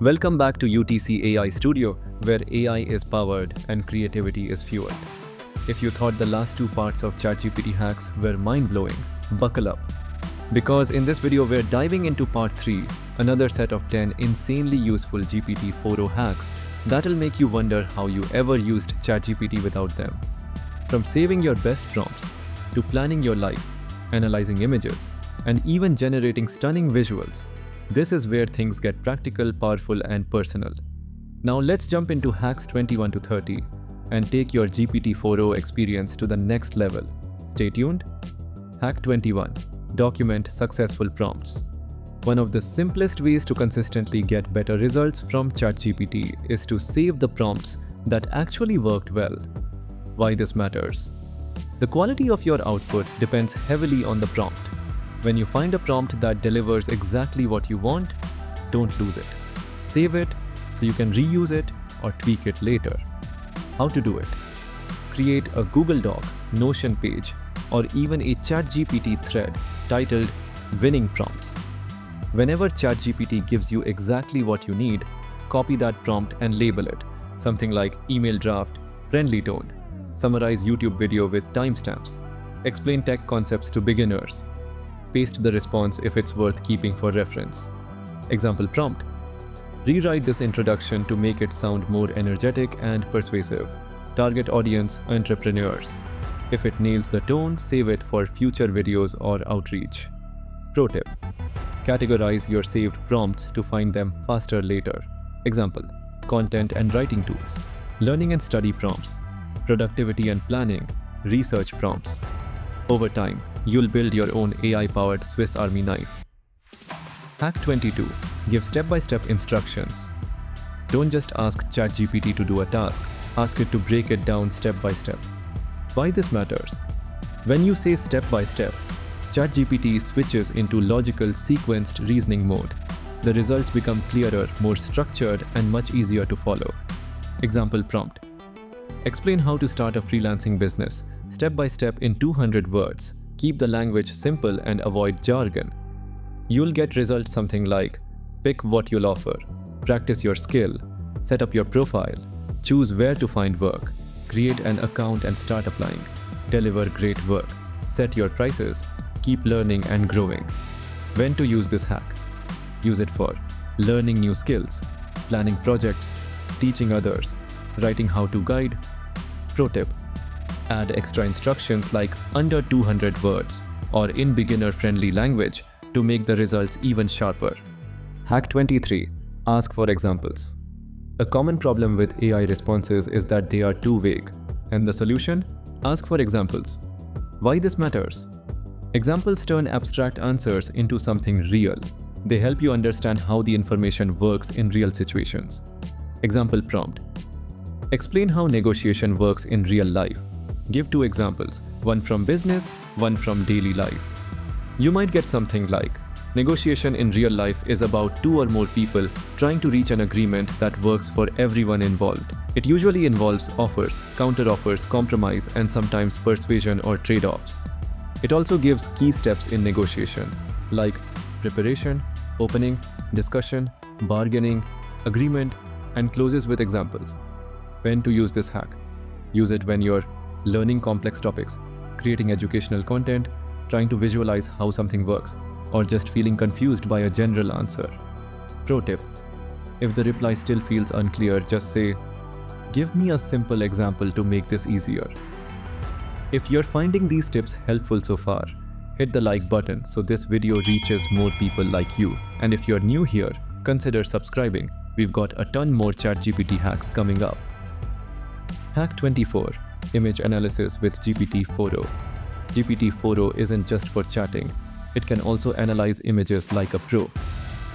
Welcome back to UTC AI Studio, where AI is powered and creativity is fueled. If you thought the last two parts of ChatGPT hacks were mind-blowing, buckle up. Because in this video we're diving into part 3, another set of 10 insanely useful GPT-4o hacks that'll make you wonder how you ever used ChatGPT without them. From saving your best prompts, to planning your life, analyzing images, and even generating stunning visuals, this is where things get practical, powerful, and personal. Now let's jump into hacks 21 to 30 and take your GPT-4o experience to the next level. Stay tuned. Hack 21. Document successful prompts. One of the simplest ways to consistently get better results from ChatGPT is to save the prompts that actually worked well. Why this matters? The quality of your output depends heavily on the prompt. When you find a prompt that delivers exactly what you want, don't lose it. Save it so you can reuse it or tweak it later. How to do it? Create a Google Doc, Notion page, or even a ChatGPT thread titled Winning Prompts. Whenever ChatGPT gives you exactly what you need, copy that prompt and label it. Something like email draft, friendly tone, summarize YouTube video with timestamps, explain tech concepts to beginners, paste the response if it's worth keeping for reference. Example prompt. Rewrite this introduction to make it sound more energetic and persuasive. Target audience entrepreneurs. If it nails the tone, save it for future videos or outreach. Pro tip. Categorize your saved prompts to find them faster later. Example. Content and writing tools. Learning and study prompts. Productivity and planning. Research prompts. Over time, you'll build your own AI-powered Swiss Army knife. Hack 22. Give step-by-step instructions. Don't just ask ChatGPT to do a task, ask it to break it down step by step. Why this matters? When you say step by step, ChatGPT switches into logical sequenced reasoning mode. The results become clearer, more structured, and much easier to follow. Example prompt. Explain how to start a freelancing business, step by step in 200 words. Keep the language simple and avoid jargon. You'll get results something like pick what you'll offer, practice your skill, set up your profile, choose where to find work, create an account and start applying, deliver great work, set your prices, keep learning and growing. When to use this hack? Use it for learning new skills, planning projects, teaching others, writing how-to guide. Pro tip, add extra instructions like under 200 words or in beginner-friendly language to make the results even sharper. Hack 23. Ask for examples. A common problem with AI responses is that they are too vague. And the solution? Ask for examples. Why this matters? Examples turn abstract answers into something real. They help you understand how the information works in real situations. Example prompt. Explain how negotiation works in real life. Give two examples, one from business, one from daily life. You might get something like, negotiation in real life is about two or more people trying to reach an agreement that works for everyone involved. It usually involves offers, counter-offers, compromise, and sometimes persuasion or trade-offs. It also gives key steps in negotiation, like preparation, opening, discussion, bargaining, agreement, and closes with examples. When to use this hack? Use it when you're learning complex topics, creating educational content, trying to visualize how something works, or just feeling confused by a general answer. Pro tip. If the reply still feels unclear, just say, Give me a simple example to make this easier. If you're finding these tips helpful so far, hit the like button so this video reaches more people like you. And if you're new here, consider subscribing. We've got a ton more ChatGPT hacks coming up. Hack 24 Image Analysis with GPT-4o. GPT-4o isn't just for chatting, it can also analyze images like a pro.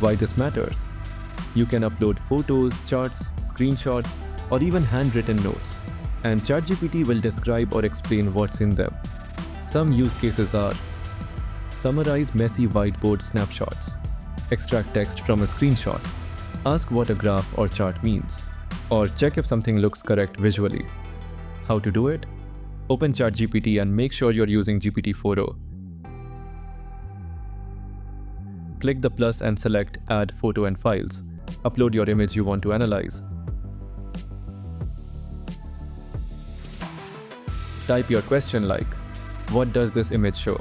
Why this matters? You can upload photos, charts, screenshots, or even handwritten notes, and ChatGPT will describe or explain what's in them. Some use cases are Summarize messy whiteboard snapshots, extract text from a screenshot, ask what a graph or chart means, or check if something looks correct visually. How to do it? Open ChatGPT and make sure you're using GPT-4o. Click the plus and select Add photo and files. Upload your image you want to analyze. Type your question like, what does this image show?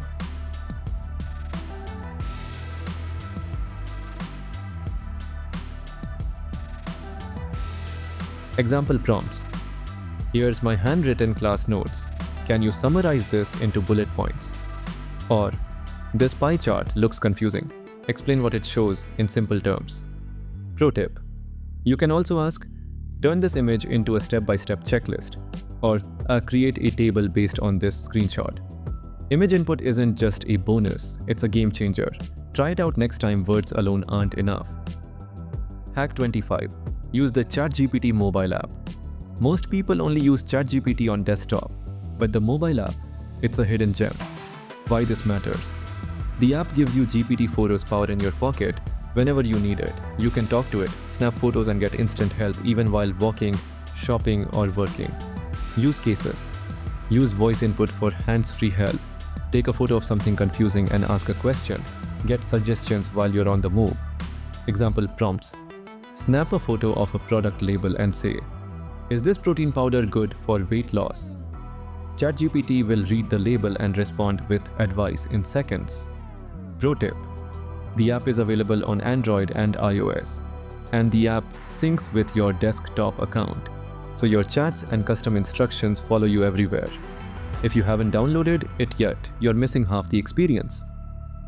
Example prompts. Here's my handwritten class notes. Can you summarize this into bullet points? Or, this pie chart looks confusing. Explain what it shows in simple terms. Pro tip. You can also ask, turn this image into a step-by-step -step checklist, or uh, create a table based on this screenshot. Image input isn't just a bonus, it's a game changer. Try it out next time words alone aren't enough. Hack 25 use the ChatGPT mobile app. Most people only use ChatGPT on desktop, but the mobile app, it's a hidden gem. Why this matters? The app gives you GPT-4o's power in your pocket whenever you need it. You can talk to it, snap photos and get instant help even while walking, shopping or working. Use cases. Use voice input for hands-free help. Take a photo of something confusing and ask a question. Get suggestions while you're on the move. Example prompts. Snap a photo of a product label and say, Is this protein powder good for weight loss? ChatGPT will read the label and respond with advice in seconds. Pro tip The app is available on Android and iOS, and the app syncs with your desktop account, so your chats and custom instructions follow you everywhere. If you haven't downloaded it yet, you're missing half the experience.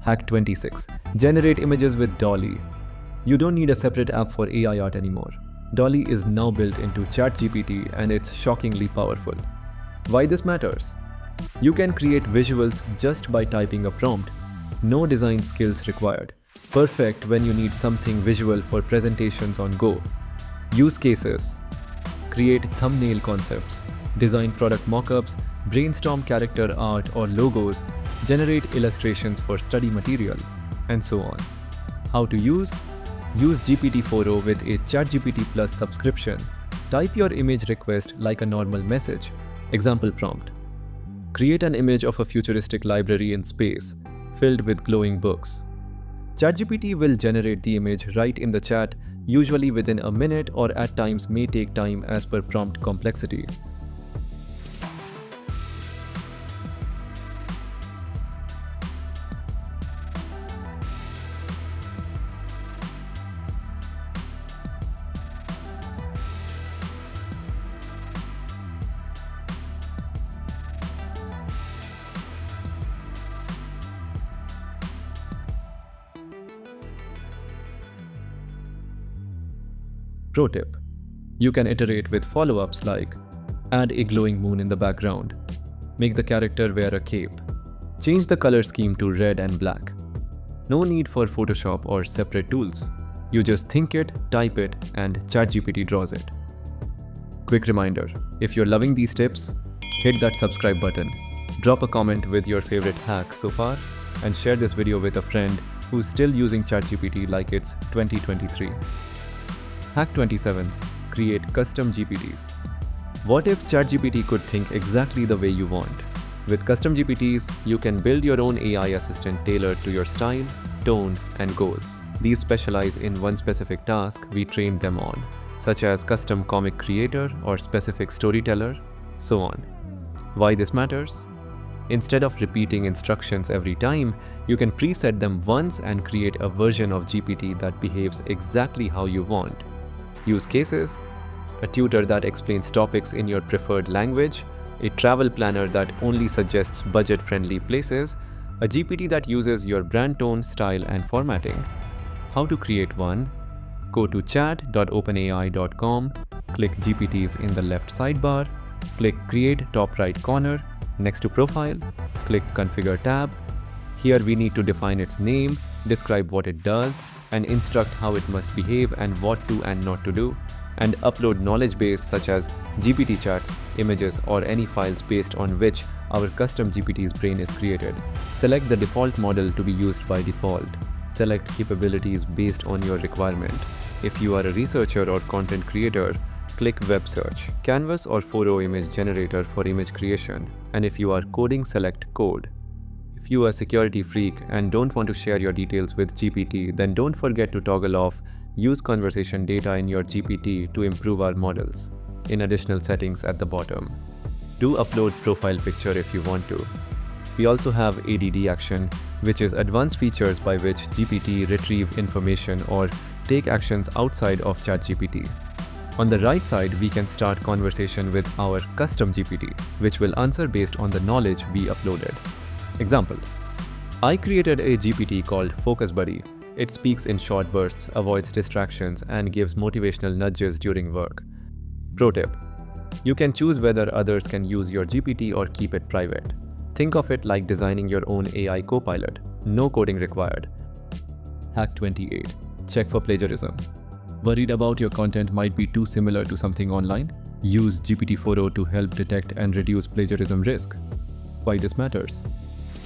Hack 26 Generate images with DALL-E you don't need a separate app for AI art anymore. DALL-E is now built into ChatGPT and it's shockingly powerful. Why this matters? You can create visuals just by typing a prompt. No design skills required. Perfect when you need something visual for presentations on Go. Use cases. Create thumbnail concepts. Design product mockups. Brainstorm character art or logos. Generate illustrations for study material. And so on. How to use? Use GPT-4o with a ChatGPT Plus subscription. Type your image request like a normal message. Example prompt. Create an image of a futuristic library in space, filled with glowing books. ChatGPT will generate the image right in the chat, usually within a minute or at times may take time as per prompt complexity. Pro tip. You can iterate with follow-ups like add a glowing moon in the background, make the character wear a cape, change the color scheme to red and black. No need for Photoshop or separate tools. You just think it, type it, and ChatGPT draws it. Quick reminder, if you're loving these tips, hit that subscribe button, drop a comment with your favorite hack so far, and share this video with a friend who's still using ChatGPT like it's 2023. Hack 27 Create custom GPTs. What if ChatGPT could think exactly the way you want? With custom GPTs, you can build your own AI assistant tailored to your style, tone, and goals. These specialize in one specific task we trained them on, such as custom comic creator or specific storyteller, so on. Why this matters? Instead of repeating instructions every time, you can preset them once and create a version of GPT that behaves exactly how you want use cases, a tutor that explains topics in your preferred language, a travel planner that only suggests budget-friendly places, a GPT that uses your brand tone, style, and formatting. How to create one? Go to chat.openai.com, click GPTs in the left sidebar, click Create top right corner, next to Profile, click Configure tab. Here we need to define its name, describe what it does, and instruct how it must behave and what to and not to do, and upload knowledge base such as GPT charts, images, or any files based on which our custom GPT's brain is created. Select the default model to be used by default. Select capabilities based on your requirement. If you are a researcher or content creator, click Web Search, Canvas or 4o image generator for image creation, and if you are coding, select Code. If you are a security freak and don't want to share your details with GPT, then don't forget to toggle off use conversation data in your GPT to improve our models, in additional settings at the bottom. Do upload profile picture if you want to. We also have ADD action, which is advanced features by which GPT retrieve information or take actions outside of ChatGPT. On the right side, we can start conversation with our custom GPT, which will answer based on the knowledge we uploaded. Example, I created a GPT called Focus Buddy. It speaks in short bursts, avoids distractions, and gives motivational nudges during work. Pro tip, you can choose whether others can use your GPT or keep it private. Think of it like designing your own AI copilot. No coding required. Hack 28. Check for plagiarism. Worried about your content might be too similar to something online? Use GPT-4o to help detect and reduce plagiarism risk. Why this matters?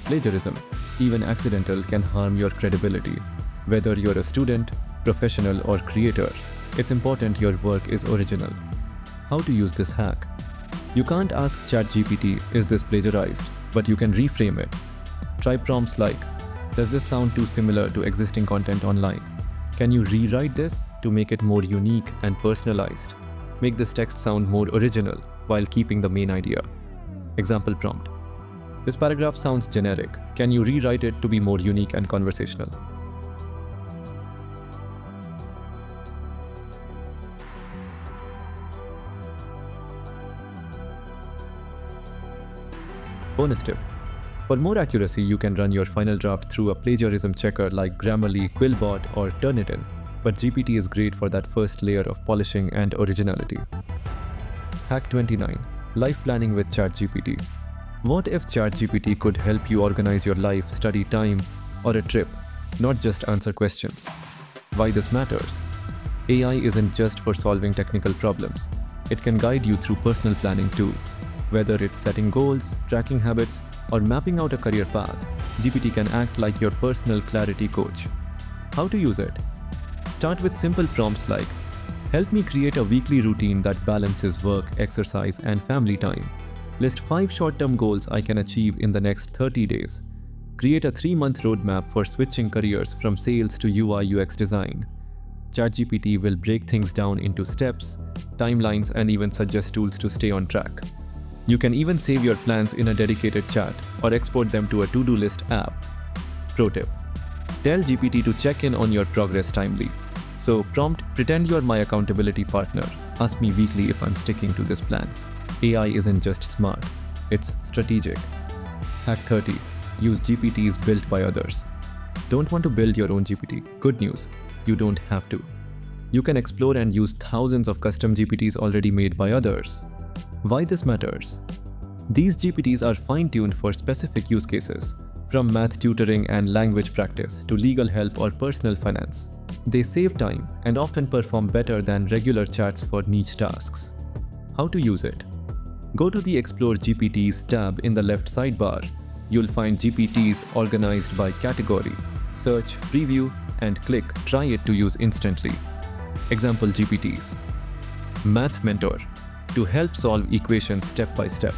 Plagiarism, even accidental, can harm your credibility. Whether you're a student, professional, or creator, it's important your work is original. How to use this hack? You can't ask ChatGPT, is this plagiarized? But you can reframe it. Try prompts like, does this sound too similar to existing content online? Can you rewrite this to make it more unique and personalized? Make this text sound more original while keeping the main idea. Example prompt. This paragraph sounds generic. Can you rewrite it to be more unique and conversational? Bonus tip. For more accuracy, you can run your final draft through a plagiarism checker like Grammarly, Quillbot, or Turnitin, but GPT is great for that first layer of polishing and originality. Hack 29. Life Planning with ChatGPT. What if ChatGPT could help you organize your life, study time, or a trip, not just answer questions? Why this matters? AI isn't just for solving technical problems. It can guide you through personal planning too. Whether it's setting goals, tracking habits, or mapping out a career path, GPT can act like your personal clarity coach. How to use it? Start with simple prompts like, help me create a weekly routine that balances work, exercise, and family time. List 5 short-term goals I can achieve in the next 30 days. Create a 3-month roadmap for switching careers from sales to UI UX design. ChatGPT will break things down into steps, timelines, and even suggest tools to stay on track. You can even save your plans in a dedicated chat or export them to a to-do list app. Pro tip. Tell GPT to check in on your progress timely. So prompt, pretend you're my accountability partner. Ask me weekly if I'm sticking to this plan. AI isn't just smart, it's strategic. Hack 30. Use GPTs built by others. Don't want to build your own GPT? Good news, you don't have to. You can explore and use thousands of custom GPTs already made by others. Why this matters? These GPTs are fine-tuned for specific use cases, from math tutoring and language practice to legal help or personal finance. They save time and often perform better than regular chats for niche tasks. How to use it? Go to the Explore GPTs tab in the left sidebar. You'll find GPTs organized by category. Search, preview, and click Try it to use instantly. Example GPTs. Math Mentor to help solve equations step by step.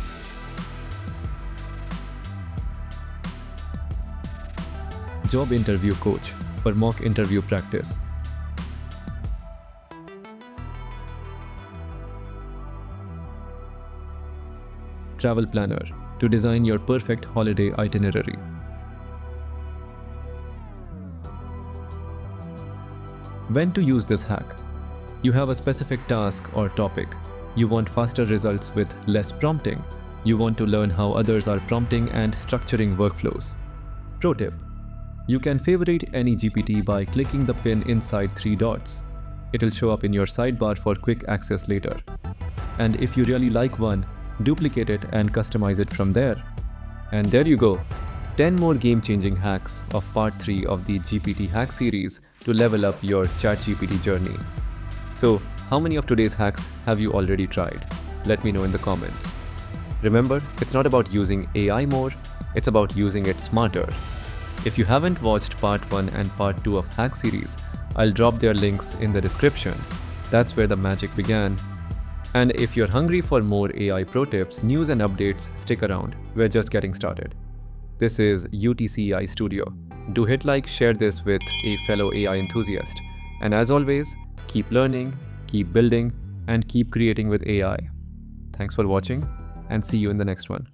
Job Interview Coach for mock interview practice. Travel Planner to design your perfect holiday itinerary. When to use this hack? You have a specific task or topic you want faster results with less prompting. You want to learn how others are prompting and structuring workflows. Pro tip. You can favorite any GPT by clicking the pin inside three dots. It'll show up in your sidebar for quick access later. And if you really like one, duplicate it and customize it from there. And there you go. 10 more game-changing hacks of part 3 of the GPT hack series to level up your ChatGPT journey. So, how many of today's hacks have you already tried? Let me know in the comments. Remember, it's not about using AI more, it's about using it smarter. If you haven't watched part 1 and part 2 of Hack series, I'll drop their links in the description. That's where the magic began. And if you're hungry for more AI pro tips, news and updates, stick around. We're just getting started. This is UTC AI Studio. Do hit like, share this with a fellow AI enthusiast And as always, keep learning, keep building, and keep creating with AI. Thanks for watching, and see you in the next one.